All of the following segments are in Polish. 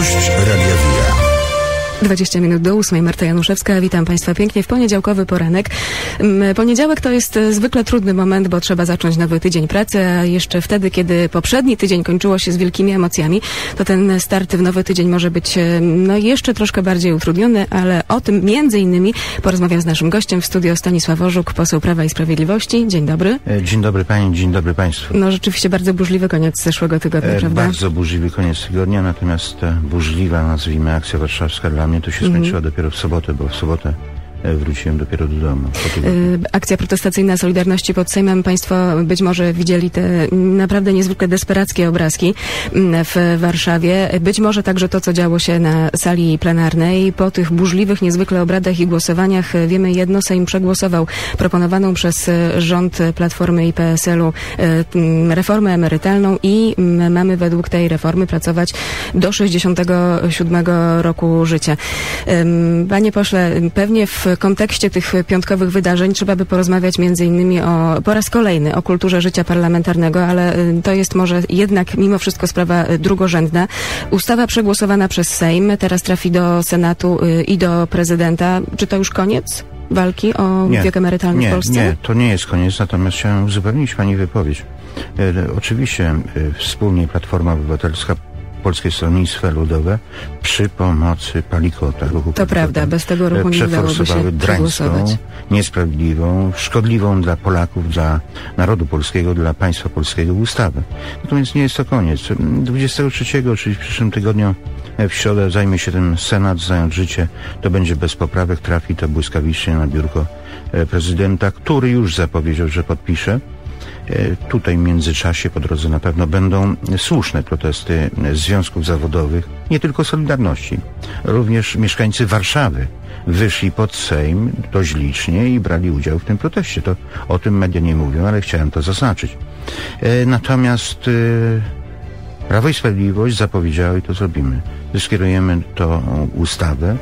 Gość Radia Wija. 20 minut do ósmej. Marta Januszewska, witam Państwa pięknie w poniedziałkowy poranek. Mm, Poniedziałek to jest e, zwykle trudny moment, bo trzeba zacząć nowy tydzień pracy, a jeszcze wtedy, kiedy poprzedni tydzień kończyło się z wielkimi emocjami, to ten start w nowy tydzień może być e, no, jeszcze troszkę bardziej utrudniony, ale o tym między innymi porozmawiam z naszym gościem w studio Stanisław Orzuk, poseł Prawa i Sprawiedliwości. Dzień dobry. E, Dzień dobry Pani, dzień dobry Państwu. No rzeczywiście bardzo burzliwy koniec zeszłego tygodnia, E, prawda? Bardzo burzliwy koniec tygodnia, natomiast burzliwa, nazwijmy, akcja warszawska dla mnie to się Mhm. skończyła dopiero w sobotę, bo w sobotę wróciłem dopiero do domu. Y, Akcja protestacyjna Solidarności pod Sejmem. Państwo być może widzieli te naprawdę niezwykle desperackie obrazki mm, w Warszawie. Być może także to, co działo się na sali plenarnej. Po tych burzliwych niezwykle obradach i głosowaniach y, wiemy jedno, Sejm przegłosował proponowaną przez y, rząd Platformy i PSL-u reformę emerytalną i mamy według tej reformy pracować do 67 roku życia. Panie pośle, pewnie w kontekście tych piątkowych wydarzeń trzeba by porozmawiać między innymi o, po raz kolejny o kulturze życia parlamentarnego, ale y, to jest może jednak mimo wszystko sprawa y, drugorzędna. Ustawa przegłosowana przez Sejm teraz trafi do Senatu y, i do prezydenta. Czy to już koniec walki o wiek emerytalny nie, w Polsce? Nie, to nie jest koniec, natomiast chciałem uzupełnić Pani wypowiedź. E, oczywiście e, wspólnie Platforma Obywatelska, Polskie Stronnictwo Ludowe przy pomocy Palikota, ruchu To Palikota, prawda, bez tego ruchu nie udałoby się drańską, niesprawiedliwą, szkodliwą dla Polaków, dla narodu polskiego, dla państwa polskiego ustawę. Natomiast nie jest to koniec. 23, czyli w przyszłym tygodniu e, w środę zajmie się ten Senat, zająć życie. To będzie bez poprawek, trafi to błyskawicznie na biurko e, prezydenta, który już zapowiedział, że podpisze. E, Tutaj w międzyczasie po drodze na pewno będą słuszne protesty związków zawodowych, nie tylko Solidarności. Również mieszkańcy Warszawy wyszli pod Sejm dość licznie i brali udział w tym proteście. To o tym media nie mówią, ale chciałem to zaznaczyć. E, Natomiast e, Prawo i Sprawiedliwość zapowiedziało i to zrobimy. Skierujemy tą ustawę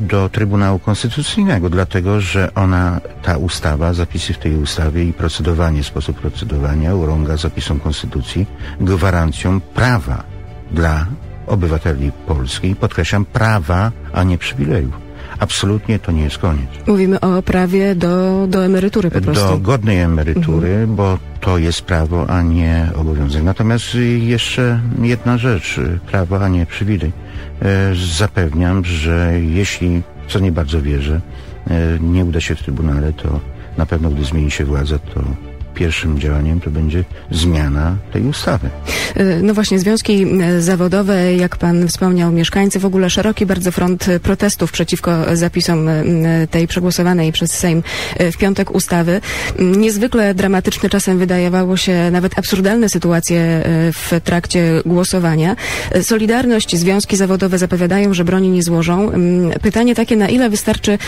do Trybunału Konstytucyjnego, dlatego że ona, ta ustawa, zapisy w tej ustawie i procedowanie, sposób procedowania urąga zapisom Konstytucji gwarancją prawa dla obywateli Polski. Podkreślam, prawa, a nie przywilejów. Absolutnie to nie jest koniec. Mówimy o prawie do, do emerytury po prostu. Do godnej emerytury, bo to jest prawo, a nie obowiązek. Natomiast jeszcze jedna rzecz, prawo, a nie przywilej. E, Zapewniam, że jeśli, co nie bardzo wierzę, e, nie uda się w Trybunale, to na pewno, gdy zmieni się władza, to pierwszym działaniem to będzie zmiana tej ustawy. Y, No właśnie, związki y, zawodowe, jak pan wspomniał, mieszkańcy, w ogóle szeroki bardzo front protestów przeciwko zapisom y, tej przegłosowanej przez Sejm w piątek ustawy. Niezwykle dramatyczne czasem wydawało się nawet absurdalne sytuacje w trakcie głosowania. Solidarność, związki zawodowe zapowiadają, że broni nie złożą. Pytanie takie, na ile wystarczy,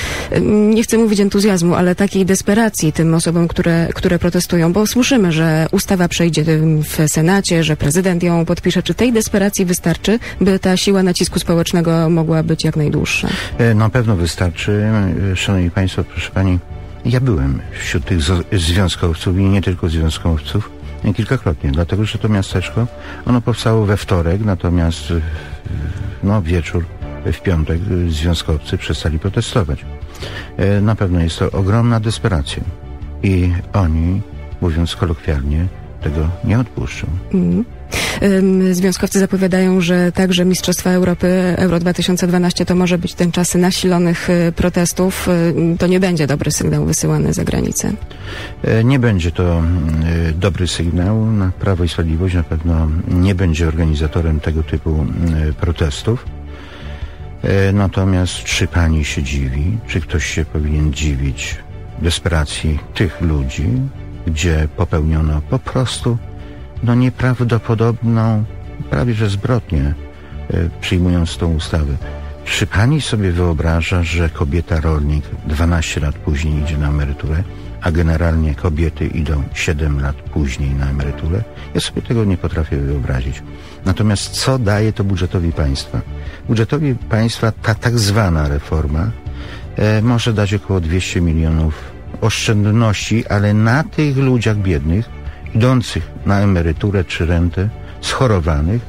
nie chcę mówić entuzjazmu, ale takiej desperacji tym osobom, które, które protestują, bo słyszymy, że ustawa przejdzie w Senacie, że prezydent ją podpisze. Czy tej desperacji wystarczy, by ta siła nacisku społecznego mogła być jak najdłuższa? E, Na pewno wystarczy. E, Szanowni Państwo, proszę Pani, ja byłem wśród tych związkowców i nie tylko związkowców e, kilkakrotnie, dlatego że to miasteczko, ono powstało we wtorek, natomiast no, wieczór w piątek związkowcy przestali protestować. Na pewno jest to ogromna desperacja i oni, mówiąc kolokwialnie, tego nie odpuszczą. Mm. Związkowcy zapowiadają, że także Mistrzostwa Europy Euro 2012 to może być ten czas nasilonych y, protestów. Y, To nie będzie dobry sygnał wysyłany za granicę. E, Nie będzie to mm, e, dobry sygnał. Na Prawo i Sprawiedliwość na pewno nie będzie organizatorem tego typu mm, protestów. E, Natomiast czy pani się dziwi, czy ktoś się powinien dziwić desperacji tych ludzi, gdzie popełniono po prostu no nieprawdopodobną, prawie że zbrodnię, e, przyjmując tą ustawę. Czy pani sobie wyobraża, że kobieta rolnik 12 lat później idzie na emeryturę, a generalnie kobiety idą 7 lat później na emeryturę? Ja sobie tego nie potrafię wyobrazić. Natomiast co daje to budżetowi państwa? Budżetowi państwa ta tak zwana reforma e, może dać około 200 milionów oszczędności, ale na tych ludziach biednych, idących na emeryturę czy rentę, schorowanych,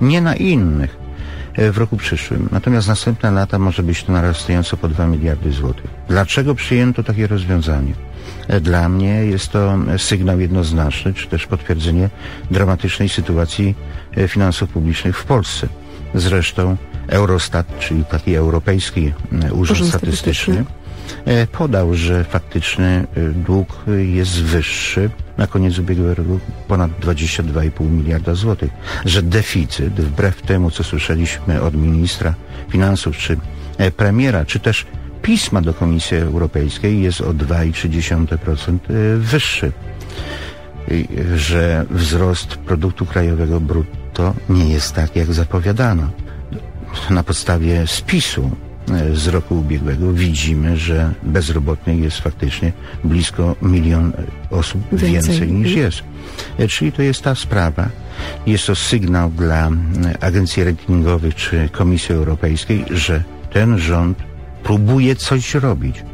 nie na innych e, w roku przyszłym. Natomiast następne lata może być to narastająco po 2 miliardy złotych. Dlaczego przyjęto takie rozwiązanie? E, Dla mnie jest to sygnał jednoznaczny, czy też potwierdzenie dramatycznej sytuacji e, finansów publicznych w Polsce. Zresztą Eurostat, czyli taki europejski e, urząd Urząd statystyczny, statystyczny. E, podał, że faktyczny e, dług e, jest wyższy. Na koniec ubiegłego roku ponad 22,5 miliarda złotych, że deficyt, wbrew temu, co słyszeliśmy od ministra finansów czy premiera, czy też pisma do Komisji Europejskiej jest o 2,3% e, wyższy. Że wzrost produktu krajowego brutto nie jest tak, jak zapowiadano. Na podstawie spisu z roku ubiegłego widzimy, że bezrobotnych jest faktycznie blisko milion e, osób Więcej. więcej, niż jest. E, Czyli to jest ta sprawa. Jest to sygnał dla agencji ratingowych czy Komisji Europejskiej, że ten rząd próbuje coś robić.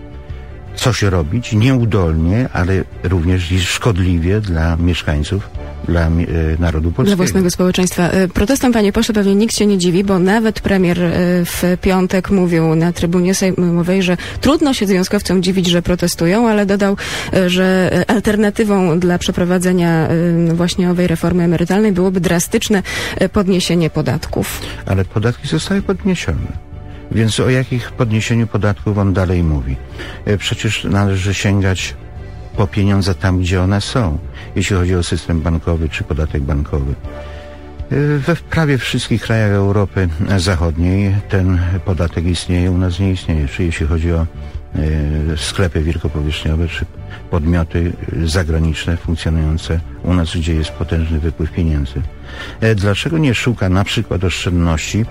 Coś robić nieudolnie, ale również i szkodliwie dla mieszkańców, dla e, narodu polskiego. Dla własnego społeczeństwa. E, Protestom, panie pośle, pewnie nikt się nie dziwi, bo nawet premier e, w piątek mówił na trybunie sejmowej, że trudno się związkowcom dziwić, że protestują, ale dodał, że alternatywą dla przeprowadzenia właśnie owej reformy emerytalnej byłoby drastyczne podniesienie podatków. ale podatki zostały podniesione. Więc o jakich podniesieniu podatków on dalej mówi? Przecież należy sięgać po pieniądze tam, gdzie one są, jeśli chodzi o system bankowy czy podatek bankowy. We prawie wszystkich krajach Europy Zachodniej ten podatek istnieje, u nas nie istnieje. Czy jeśli chodzi o e, sklepy wielkopowierzchniowe, czy podmioty zagraniczne funkcjonujące u nas, gdzie jest potężny wypływ pieniędzy. E, Dlaczego nie szuka na przykład oszczędności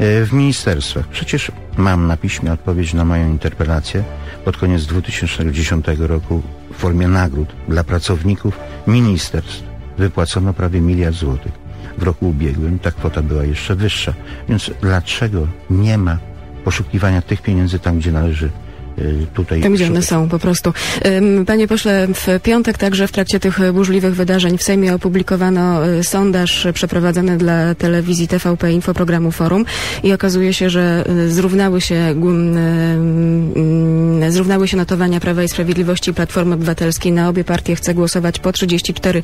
w ministerstwach? Przecież mam na piśmie odpowiedź na moją interpelację pod koniec 2010 roku w formie nagród dla pracowników ministerstw. Wypłacono prawie miliard złotych. W roku ubiegłym ta kwota była jeszcze wyższa. Więc dlaczego nie ma poszukiwania tych pieniędzy tam, gdzie należy e, tutaj Tam, gdzie one są, po prostu. Panie pośle, w piątek także w trakcie tych burzliwych wydarzeń w Sejmie opublikowano e, sondaż przeprowadzony dla telewizji TVP Infoprogramu Forum i okazuje się, że e, zrównały się, zrównały się notowania Prawa i Sprawiedliwości i Platformy Obywatelskiej. Na obie partie chce głosować po 34%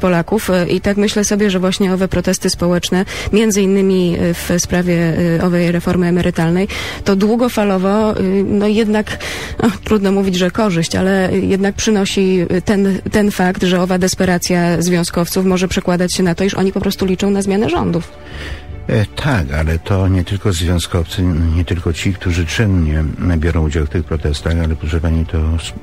Polaków i tak myślę sobie, że właśnie owe protesty społeczne, między innymi w sprawie owej reformy emerytalnej, to długofalowo y, no jednak no, trudno mówić, że korzyść, ale jednak przynosi ten, ten fakt, że owa desperacja związkowców może przekładać się na to, iż oni po prostu liczą na zmianę rządów. E, Tak, ale to nie tylko związkowcy, nie tylko ci, którzy czynnie biorą udział w tych protestach, ale proszę pani, to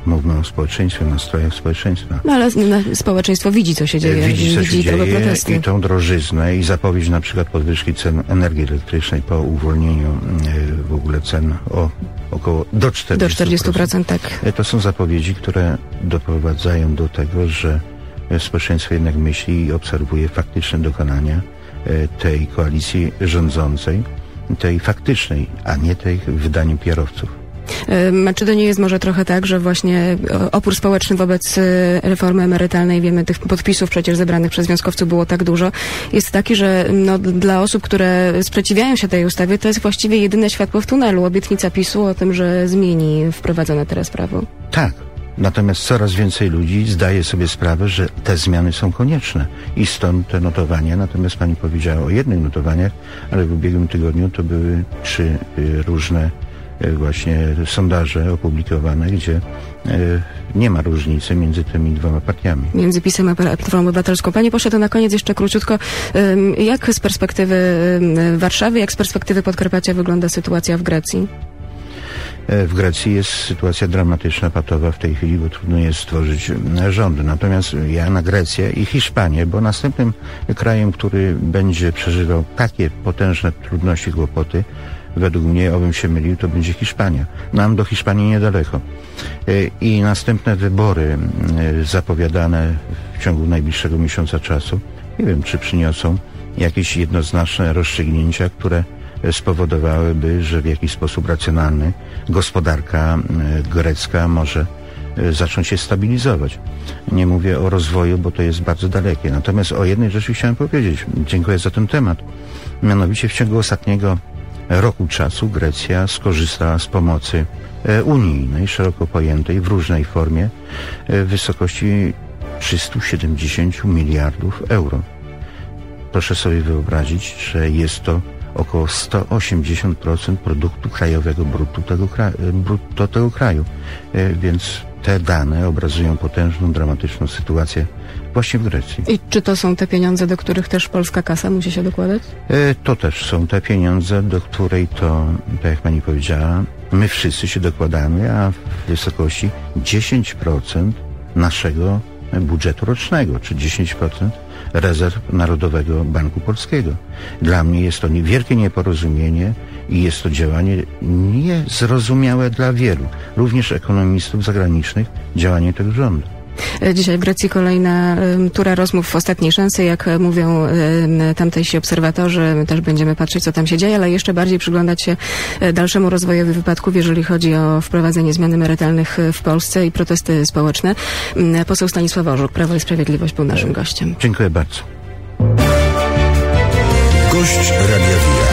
mówmy o społeczeństwie, nastrojach społeczeństwa. No ale no, społeczeństwo widzi, co się dzieje. E, Widzi, co się te dzieje protesty. i tą drożyznę i zapowiedź na przykład podwyżki cen energii elektrycznej po uwolnieniu e, w ogóle cen o około do 40%. Do 40%, tak. E, To są zapowiedzi, które doprowadzają do tego, że e, społeczeństwo jednak myśli i obserwuje faktyczne dokonania e, tej koalicji rządzącej, tej faktycznej, a nie tej w wydaniu kierowców. Czy to nie jest może trochę tak, że właśnie o, opór społeczny wobec y, reformy emerytalnej, wiemy, tych podpisów przecież zebranych przez związkowców było tak dużo, jest taki, że no, dla osób, które sprzeciwiają się tej ustawie, to jest właściwie jedyne światło w tunelu. Obietnica PiSu o tym, że zmieni wprowadzone teraz prawo. Tak. Natomiast coraz więcej ludzi zdaje sobie sprawę, że te zmiany są konieczne i stąd te notowania. Natomiast pani powiedziała o jednych notowaniach, ale w ubiegłym tygodniu to były trzy y, różne właśnie sondaże opublikowane, gdzie y, nie ma różnicy między tymi dwoma partiami. między PiSem a Platformą Obywatelską. Panie pośle, to na koniec jeszcze króciutko, jak z perspektywy Warszawy, jak z perspektywy Podkarpacia wygląda sytuacja w Grecji? E, W Grecji jest sytuacja dramatyczna, patowa w tej chwili, bo trudno jest stworzyć rządy. Natomiast ja na Grecję i Hiszpanię, bo następnym krajem, który będzie przeżywał takie potężne trudności, kłopoty, według mnie, obym się mylił, to będzie Hiszpania. Nam do Hiszpanii niedaleko. E, I następne wybory zapowiadane w ciągu najbliższego miesiąca czasu, nie wiem, czy przyniosą jakieś jednoznaczne rozstrzygnięcia, które spowodowałyby, że w jakiś sposób racjonalny gospodarka e, grecka może e, zaczną się stabilizować. Nie mówię o rozwoju, bo to jest bardzo dalekie. Natomiast o jednej rzeczy chciałem powiedzieć. Dziękuję za ten temat. Mianowicie w ciągu ostatniego roku czasu Grecja skorzystała z pomocy e, unijnej, szeroko pojętej, w różnej formie, w wysokości 370 miliardów euro. Proszę sobie wyobrazić, że jest to około 180% produktu krajowego brutto tego, kra- brutto tego kraju. E, Więc te dane obrazują potężną, dramatyczną sytuację właśnie w Grecji. I czy to są te pieniądze, do których też polska kasa musi się dokładać? E, To też są te pieniądze, do której to, tak jak pani powiedziała, my wszyscy się dokładamy, a w wysokości 10% naszego budżetu rocznego, czy 10% rezerw Narodowego Banku Polskiego. Dla mnie jest to wielkie nieporozumienie i jest to działanie niezrozumiałe dla wielu, również ekonomistów zagranicznych, działanie tego rządu. E, Dzisiaj w Grecji kolejna tura rozmów w ostatniej szansy, jak e, mówią tamtejsi obserwatorzy. My też będziemy patrzeć, co tam się dzieje, ale jeszcze bardziej przyglądać się e, dalszemu rozwojowi wypadków, jeżeli chodzi o wprowadzenie zmian emerytalnych w Polsce i protesty społeczne. M, Poseł Stanisław Orzuk, Prawo i Sprawiedliwość, był naszym gościem. Dziękuję bardzo. Gość Radia.